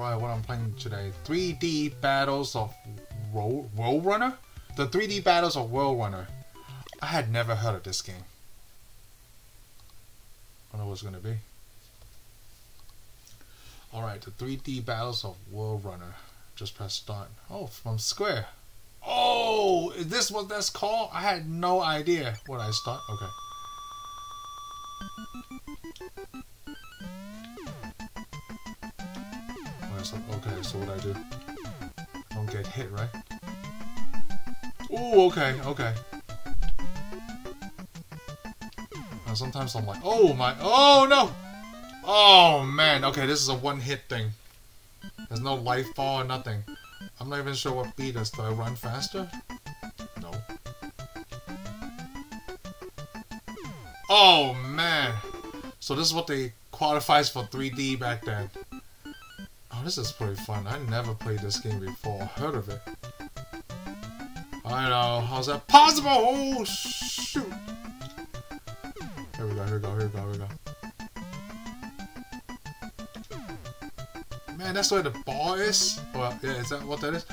Alright, what I'm playing today. 3D Battles of World, Runner? The 3D Battles of World Runner. I had never heard of this game. I don't know what's gonna be. Alright, the 3D Battles of World Runner. Just press start. Oh, from Square. Oh, is this what that's called? I had no idea what I start. Okay. Okay, so what I do? Don't get hit, right? Oh, okay, okay. Sometimes I'm like, oh my, oh no! Oh man, okay, this is a one-hit thing. There's no life bar or nothing. I'm not even sure what B does. Do I run faster? No. Oh man! So this is what they qualifies for 3D back then. Oh, this is pretty fun. I never played this game before. Heard of it. I know. How's that possible? Oh, shoot. Here we go, here we go, here we go, here we go. Man, that's where the ball is? Well, yeah, is that what that is?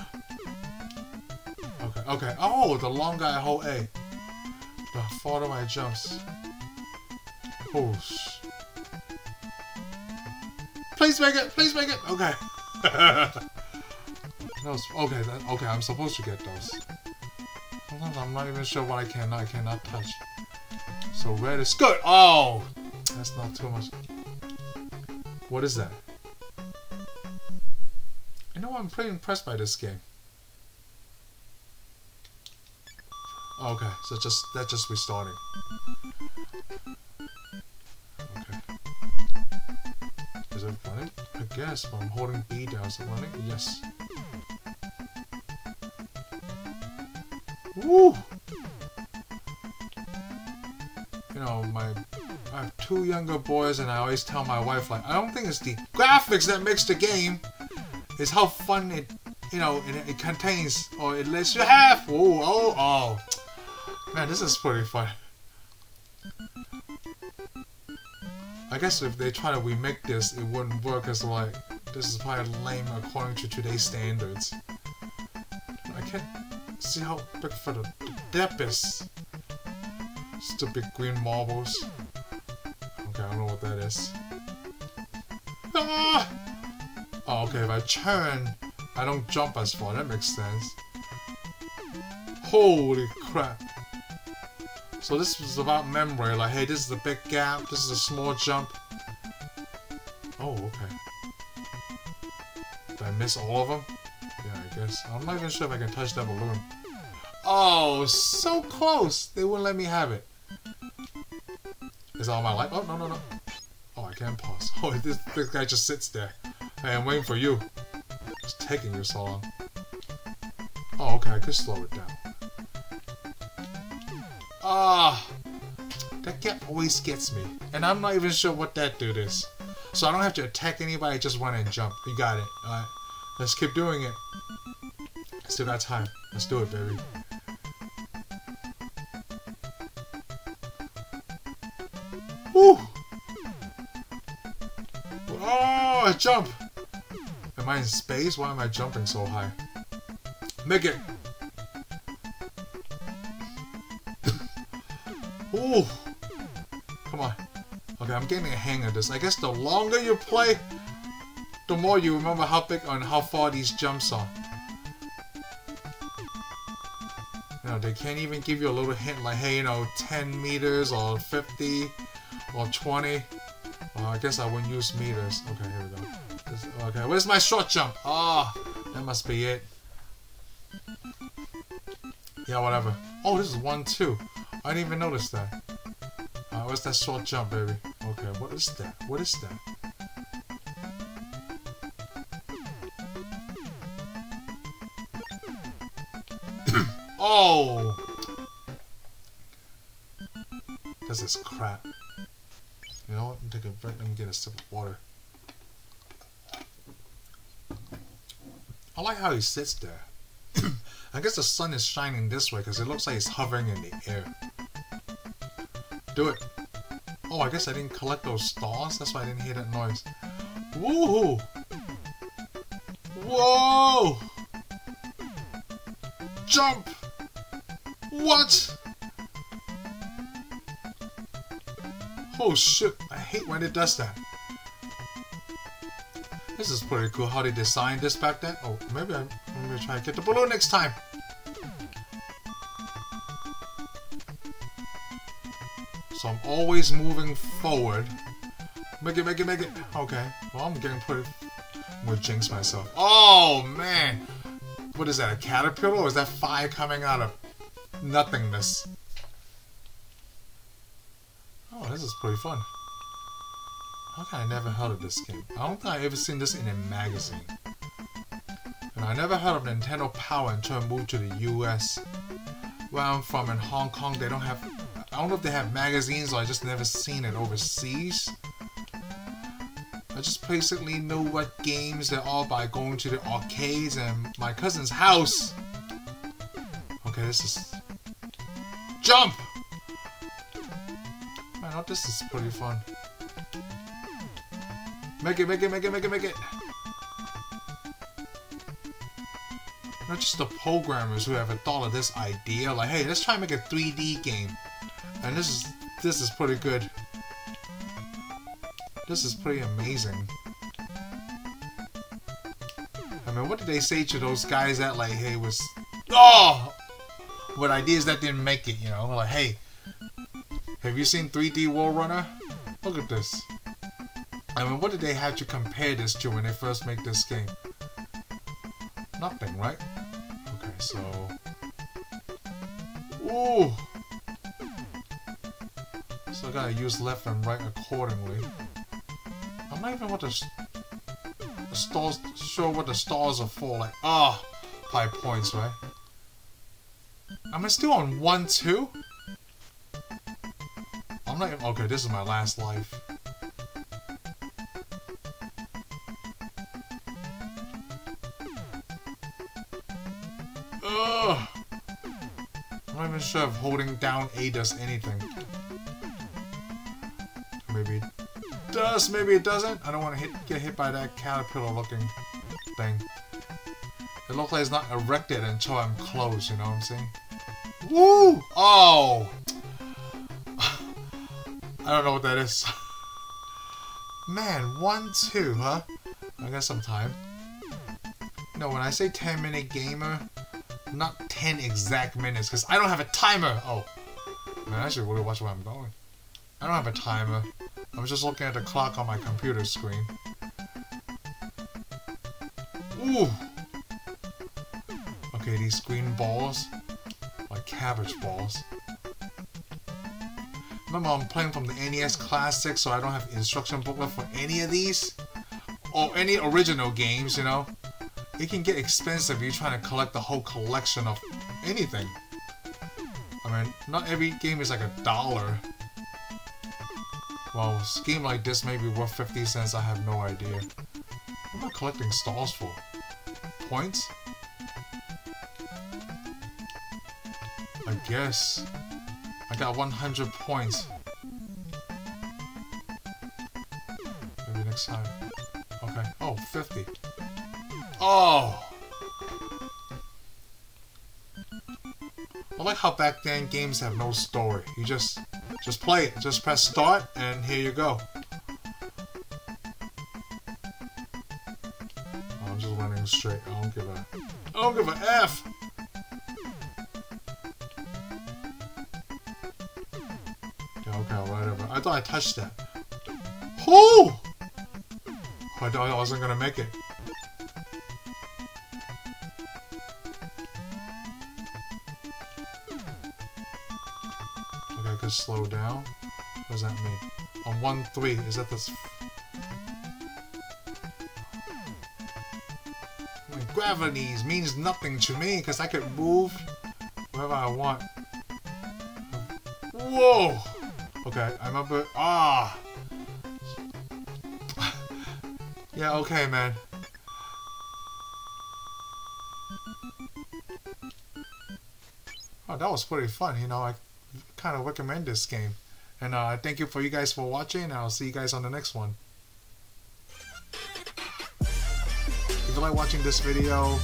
Okay, okay. Oh, the longer I hold A, the farther my jumps. Oh, Please make it! Please make it! Okay. okay, okay, I'm supposed to get those. Sometimes I'm not even sure what I can I cannot touch. So red is good! Oh! That's not too much. What is that? You know, I'm pretty impressed by this game. Okay, so just that just restarting. Guess, but I'm holding B down. Is it running? Yes. Woo! You know, my I have two younger boys, and I always tell my wife, like, I don't think it's the graphics that makes the game. It's how fun it, you know, it, it contains, or it lets you have. Oh, oh, oh. Man, this is pretty fun. I guess if they try to remake this, it wouldn't work as like, this is probably lame according to today's standards. I can't see how big for the, depth is. Stupid green marbles. Okay, I don't know what that is. Ah! Oh, okay, if I turn, I don't jump as far. That makes sense. Holy crap. So this was about memory, like, hey, this is a big gap, this is a small jump. Oh, okay. Did I miss all of them? Yeah, I guess. I'm not even sure if I can touch that balloon. Oh, so close! They wouldn't let me have it. Is all my life? Oh, no, no, no. Oh, I can't pause. Oh, this, this guy just sits there. Hey, I'm waiting for you. It's taking you so long. Oh, okay, I could slow it down. Ah, that gap always gets me. And I'm not even sure what that dude is. So I don't have to attack anybody, just run and jump. You got it. Alright. Let's keep doing it. Still got time. Let's do it, baby. Woo! Oh, I jump! Am I in space? Why am I jumping so high? Make it! Ooh. Come on. Okay, I'm getting a hang of this. I guess the longer you play, the more you remember how big and how far these jumps are. You know, they can't even give you a little hint like, hey, you know, 10 meters or 50 or 20. Well, I guess I wouldn't use meters. Okay, here we go. This, okay, where's my short jump? Ah, oh, that must be it. Yeah, whatever. Oh, this is one, two. I didn't even notice that. Uh, what's that short jump, baby? Okay, what is that? What is that? oh! This is crap. You know what? I'm taking a break. Let me get a sip of water. I like how he sits there. I guess the sun is shining this way because it looks like it's hovering in the air. Do it. Oh, I guess I didn't collect those stars. That's why I didn't hear that noise. Woohoo! Whoa! Jump! What? Oh shit, I hate when it does that. This is pretty cool how they designed this back then. Oh, maybe I'm, I'm gonna try to get the balloon next time. So I'm always moving forward. Make it, make it, make it. Okay. Well, I'm getting pretty... I'm gonna jinx myself. Oh, man! What is that, a caterpillar? Or is that fire coming out of nothingness? Oh, this is pretty fun. Can I never heard of this game? I don't think I ever seen this in a magazine. And I never heard of Nintendo Power until I moved to the US. Where I'm from in Hong Kong, they don't have... I don't know if they have magazines or I just never seen it overseas. I just basically know what games they're all by going to the arcades and my cousin's house. Okay, this is... Jump! Man, oh, this is pretty fun. Make it, make it, make it, make it, make it! Not just the programmers who have thought of this idea, like, hey, let's try and make a 3D game. And this is this is pretty good. This is pretty amazing. I mean, what did they say to those guys that, like, hey, was... Oh! With ideas that didn't make it, you know? Like, hey, have you seen 3D World Runner? Look at this. I mean, what did they have to compare this to when they first make this game? Nothing, right? Okay, so... Ooh! I gotta use left and right accordingly. I'm not even what the, the stars sure what the stars are for. Like, ah, oh, five points, right? Am I still on one two? I'm not. Even, okay, this is my last life. Ugh. I'm not even sure if holding down A does anything. Does, maybe it doesn't. I don't want to hit, get hit by that caterpillar-looking thing. It looks like it's not erected until I'm close, you know what I'm saying? Woo! Oh! I don't know what that is. Man, one, two, huh? I got some time. No, when I say 10 minute gamer, not 10 exact minutes, because I don't have a timer! Oh. Man, I should really watch where I'm going. I don't have a timer. I was just looking at the clock on my computer screen. Ooh! Okay, these green balls, like cabbage balls. Remember, I'm playing from the NES Classic, so I don't have instruction booklet for any of these. Or any original games, you know. It can get expensive if you're trying to collect the whole collection of anything. I mean, not every game is like a dollar. Well, a game like this may be worth 50 cents, I have no idea. What am I collecting stars for? Points? I guess. I got 100 points. Maybe next time. Okay. Oh, 50. Oh! I like how back then games have no story. You just just play it. Just press start, and here you go. Oh, I'm just running straight. I don't give a... I don't give a F! Okay, okay, whatever. I thought I touched that. Oh! I thought I wasn't gonna make it. Slow down? What does that mean? On 1-3, is that this... gravity means nothing to me, because I could move wherever I want. Whoa! Okay, I'm remember... Ah! yeah, okay, man. Oh, that was pretty fun, you know, I kind of recommend this game. And uh, thank you for you guys for watching, and I'll see you guys on the next one. If you like watching this video,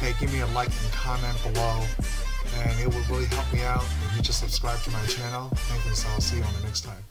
hey, give me a like and comment below. And it would really help me out if you just subscribe to my channel. Thank you, so I'll see you on the next time.